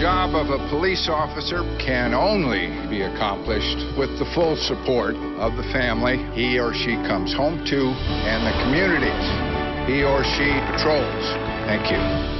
job of a police officer can only be accomplished with the full support of the family he or she comes home to and the communities he or she patrols. Thank you.